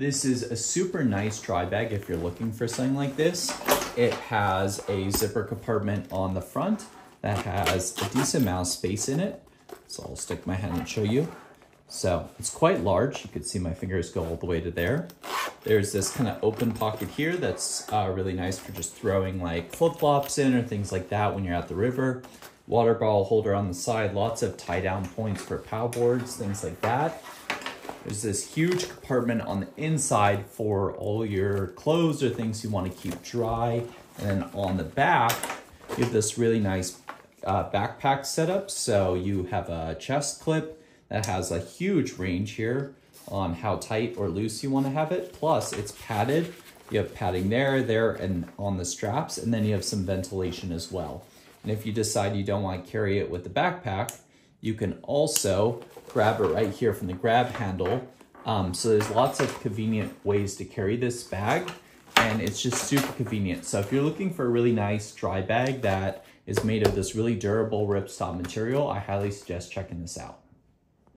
This is a super nice dry bag if you're looking for something like this. It has a zipper compartment on the front that has a decent amount of space in it. So I'll stick my hand and show you. So it's quite large. You can see my fingers go all the way to there. There's this kind of open pocket here that's uh, really nice for just throwing like flip-flops in or things like that when you're at the river. Water bottle holder on the side, lots of tie down points for paddle boards, things like that. There's this huge compartment on the inside for all your clothes or things you want to keep dry. And then on the back, you have this really nice uh, backpack setup. So you have a chest clip that has a huge range here on how tight or loose you want to have it. Plus it's padded. You have padding there, there, and on the straps, and then you have some ventilation as well. And if you decide you don't want to carry it with the backpack, you can also grab it right here from the grab handle. Um, so there's lots of convenient ways to carry this bag and it's just super convenient. So if you're looking for a really nice dry bag that is made of this really durable ripstop material, I highly suggest checking this out.